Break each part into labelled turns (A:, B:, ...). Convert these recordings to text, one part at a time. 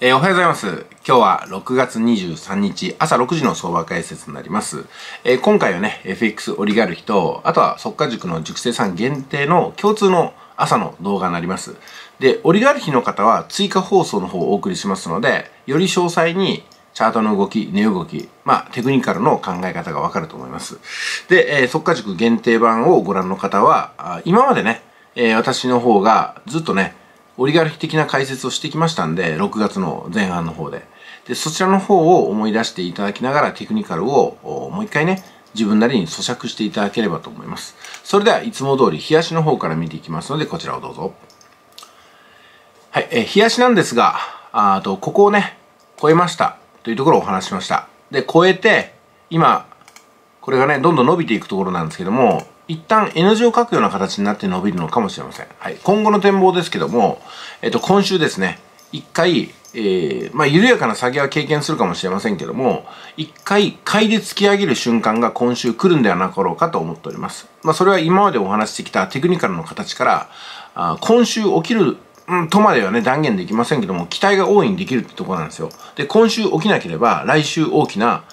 A: えー、おはようございます。今日は6月23日朝6時の相場解説になります。えー、今回はね、FX オリガルヒと、あとは速化塾の塾生さん限定の共通の朝の動画になります。で、オリガルヒの方は追加放送の方をお送りしますので、より詳細にチャートの動き、値動き、まあ、テクニカルの考え方がわかると思います。で、えー、速化塾限定版をご覧の方は、今までね、え、私の方がずっとね、オリガルヒ的な解説をしてきましたんで、6月の前半の方で。で、そちらの方を思い出していただきながらテクニカルをもう一回ね、自分なりに咀嚼していただければと思います。それではいつも通り、冷やしの方から見ていきますので、こちらをどうぞ。はい、え冷やしなんですが、あと、ここをね、超えましたというところをお話しました。で、超えて、今、これがね、どんどん伸びていくところなんですけども、一旦 N 字を書くような形になって伸びるのかもしれません。はい。今後の展望ですけども、えっと、今週ですね、一回、えー、まあ、緩やかな下げは経験するかもしれませんけども、一回、買いで突き上げる瞬間が今週来るんではなかろうかと思っております。まあ、それは今までお話してきたテクニカルの形から、あ今週起きる、うん、とまではね、断言できませんけども、期待が大いにできるってところなんですよ。で、今週起きなければ、来週大きな、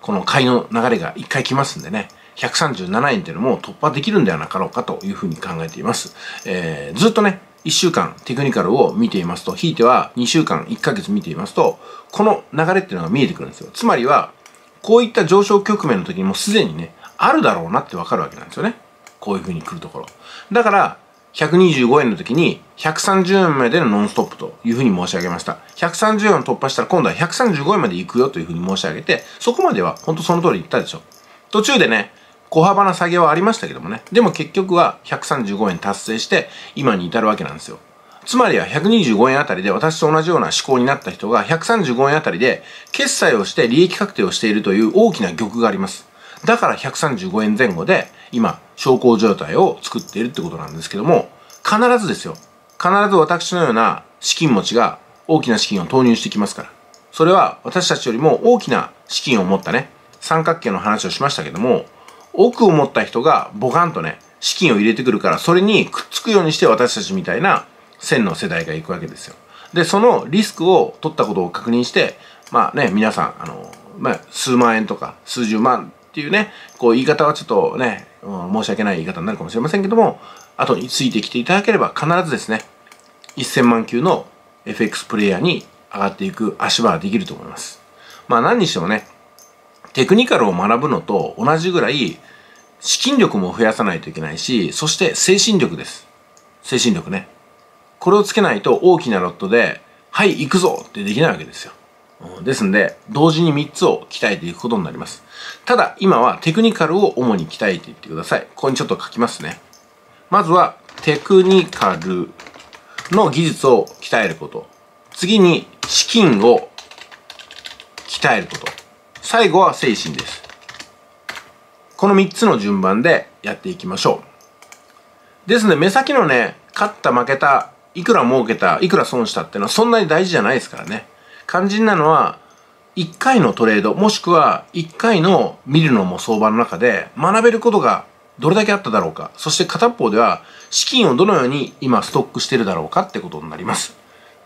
A: この買いの流れが一回来ますんでね。137円っていうのも突破できるんではなかろうかというふうに考えています。えー、ずっとね、1週間テクニカルを見ていますと、ひいては2週間、1ヶ月見ていますと、この流れっていうのが見えてくるんですよ。つまりは、こういった上昇局面の時にもすでにね、あるだろうなってわかるわけなんですよね。こういうふうに来るところ。だから、125円の時に130円までのノンストップというふうに申し上げました。130円を突破したら今度は135円まで行くよというふうに申し上げて、そこまでは本当その通り言ったでしょ。途中でね、小幅な下げはありましたけどもね。でも結局は135円達成して今に至るわけなんですよ。つまりは125円あたりで私と同じような思考になった人が135円あたりで決済をして利益確定をしているという大きな玉があります。だから135円前後で今、昇降状態を作っているってことなんですけども、必ずですよ。必ず私のような資金持ちが大きな資金を投入してきますから。それは私たちよりも大きな資金を持ったね、三角形の話をしましたけども、奥を持った人がボカンとね、資金を入れてくるから、それにくっつくようにして私たちみたいな1000の世代が行くわけですよ。で、そのリスクを取ったことを確認して、まあね、皆さん、あの、まあ、数万円とか数十万っていうね、こう言い方はちょっとね、うん、申し訳ない言い方になるかもしれませんけども、後についてきていただければ必ずですね、1000万級の FX プレイヤーに上がっていく足場ができると思います。まあ何にしてもね、テクニカルを学ぶのと同じぐらい資金力も増やさないといけないし、そして精神力です。精神力ね。これをつけないと大きなロットで、はい、行くぞってできないわけですよ。ですんで、同時に3つを鍛えていくことになります。ただ、今はテクニカルを主に鍛えていってください。ここにちょっと書きますね。まずは、テクニカルの技術を鍛えること。次に、資金を鍛えること。最後は精神です。この3つの順番でやっていきましょう。ですので、目先のね、勝った負けた、いくら儲けた、いくら損したっていうのはそんなに大事じゃないですからね。肝心なのは、1回のトレード、もしくは1回の見るのも相場の中で学べることがどれだけあっただろうか。そして片方では資金をどのように今ストックしてるだろうかってことになります。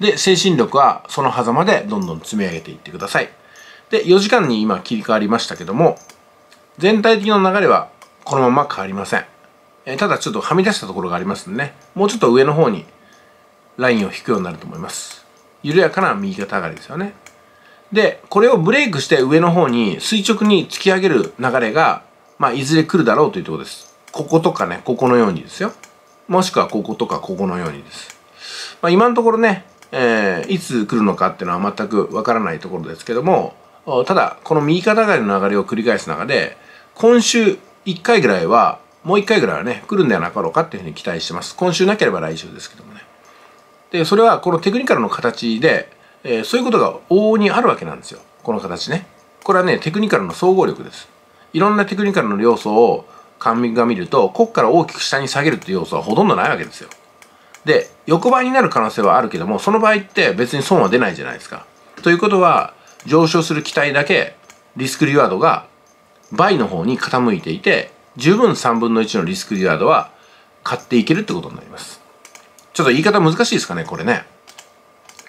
A: で、精神力はその狭間でどんどん積み上げていってください。で、4時間に今切り替わりましたけども、全体的な流れはこのまま変わりません。えー、ただちょっとはみ出したところがありますんでね、もうちょっと上の方にラインを引くようになると思います。緩やかな右肩上がりですよね。で、これをブレイクして上の方に垂直に突き上げる流れが、まあ、いずれ来るだろうというところです。こことかね、ここのようにですよ。もしくはこことかここのようにです。まあ、今のところね、えー、いつ来るのかっていうのは全くわからないところですけども、ただ、この右肩上がりの流れを繰り返す中で、今週1回ぐらいは、もう1回ぐらいはね、来るんではなかろうかっていうふうに期待してます。今週なければ来週ですけどもね。で、それはこのテクニカルの形で、えー、そういうことが往々にあるわけなんですよ。この形ね。これはね、テクニカルの総合力です。いろんなテクニカルの要素を官が見ると、ここから大きく下に下げるっていう要素はほとんどないわけですよ。で、横ばいになる可能性はあるけども、その場合って別に損は出ないじゃないですか。ということは、上昇する期待だけリスクリワードが倍の方に傾いていて十分3分の1のリスクリワードは買っていけるってことになりますちょっと言い方難しいですかねこれね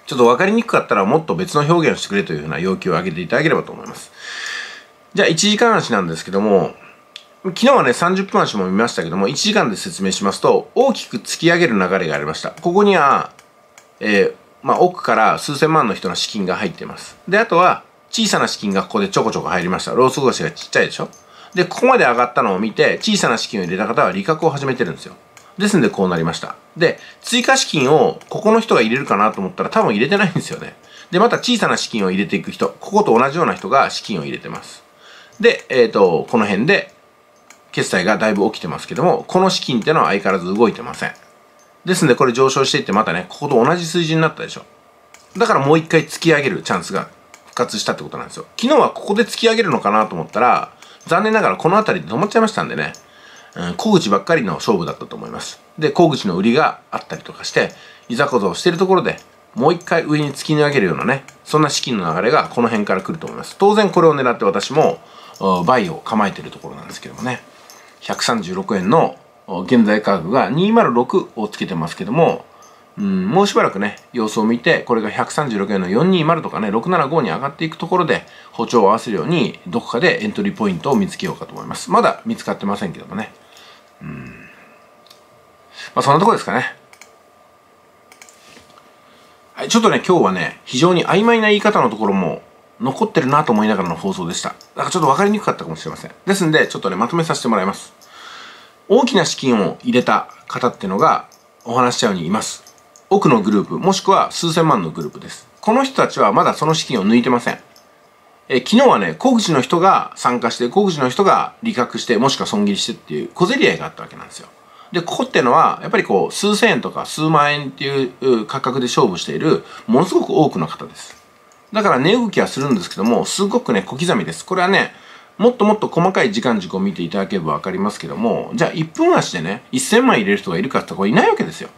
A: ちょっと分かりにくかったらもっと別の表現をしてくれというふうな要求を上げていただければと思います。じゃあ1時間足なんですけども、昨日はね、30分足も見ましたけども、1時間で説明しますと、大きく突き上げる流れがありました。ここには、えー、まあ、奥から数千万の人の資金が入ってます。で、あとは、小さな資金がここでちょこちょこ入りました。ローソク足がちっちゃいでしょ？で、ここまで上がったのを見て、小さな資金を入れた方は利確を始めてるんですよ。ですんでこうなりました。で、追加資金をここの人が入れるかなと思ったら多分入れてないんですよね。で、また小さな資金を入れていく人、ここと同じような人が資金を入れてます。で、えっ、ー、と、この辺で決済がだいぶ起きてますけども、この資金ってのは相変わらず動いてません。ですんでこれ上昇していってまたね、ここと同じ水準になったでしょ。だからもう一回突き上げるチャンスが復活したってことなんですよ。昨日はここで突き上げるのかなと思ったら、残念ながらこの辺りで止まっちゃいましたんでね、うん、小口ばっかりの勝負だったと思います。で、小口の売りがあったりとかして、いざこざをしてるところで、もう一回上に突き上げるようなね、そんな資金の流れがこの辺から来ると思います。当然これを狙って私も、バイを構えてるところなんですけどもね。136円の現在価格が206をつけてますけども、うん、もうしばらくね、様子を見て、これが136円の420とかね、675に上がっていくところで、歩調を合わせるように、どこかでエントリーポイントを見つけようかと思います。まだ見つかってませんけどもね。うん。まあ、そんなとこですかね。はい、ちょっとね、今日はね、非常に曖昧な言い方のところも残ってるなと思いながらの放送でした。だからちょっと分かりにくかったかもしれません。ですんで、ちょっとね、まとめさせてもらいます。大きな資金を入れた方っていうのが、お話ししたようにいます。奥のグループ、もしくは数千万のグループです。この人たちはまだその資金を抜いてません。え昨日はね、小口の人が参加して、小口の人が利確して、もしくは損切りしてっていう小競り合いがあったわけなんですよ。で、ここっていうのは、やっぱりこう、数千円とか数万円っていう価格で勝負している、ものすごく多くの方です。だから値動きはするんですけども、すごくね、小刻みです。これはね、もっともっと細かい時間軸を見ていただければわかりますけども、じゃあ1分足でね、1000万入れる人がいるかってこれいないわけですよ。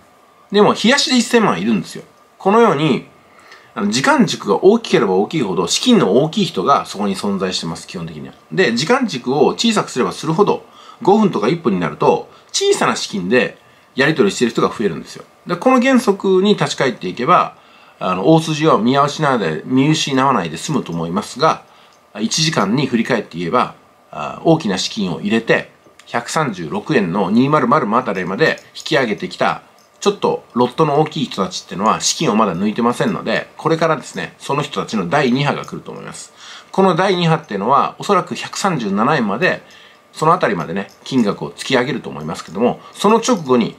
A: でも、冷やしで1000万いるんですよ。このように、時間軸が大きければ大きいほど、資金の大きい人がそこに存在してます、基本的には。で、時間軸を小さくすればするほど、5分とか1分になると、小さな資金でやり取りしてる人が増えるんですよ。で、この原則に立ち返っていけば、あの、大筋を見失わないで、見失わないで済むと思いますが、1時間に振り返って言えば、大きな資金を入れて、136円の200あたりまで引き上げてきた、ちょっとロットの大きい人たちってのは資金をまだ抜いてませんので、これからですね、その人たちの第2波が来ると思います。この第2波っていうのは、おそらく137円まで、そのあたりまでね、金額を突き上げると思いますけども、その直後に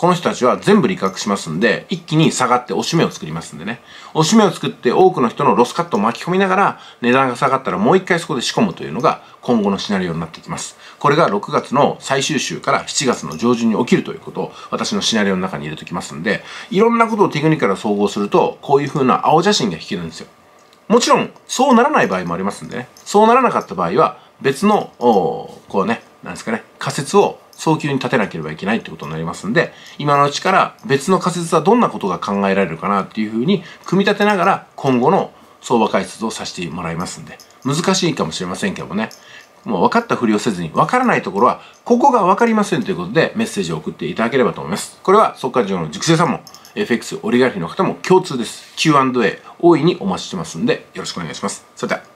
A: この人たちは全部利確しますんで、一気に下がって押し目を作りますんでね。押し目を作って多くの人のロスカットを巻き込みながら、値段が下がったらもう一回そこで仕込むというのが今後のシナリオになってきます。これが6月の最終週から7月の上旬に起きるということを私のシナリオの中に入れておきますんで、いろんなことをテクニカル総合すると、こういう風な青写真が引けるんですよ。もちろん、そうならない場合もありますんでね。そうならなかった場合は、別の、こうね、なんですかね、仮説を早急に立てなければいけないってことになりますんで、今のうちから別の仮説はどんなことが考えられるかなっていうふうに組み立てながら今後の相場解説をさせてもらいますんで、難しいかもしれませんけどもね、もう分かったふりをせずに分からないところは、ここが分かりませんということでメッセージを送っていただければと思います。これは、速稼上の熟成さんも、FX オリガルヒの方も共通です。Q&A 大いにお待ちしてますんで、よろしくお願いします。それでは。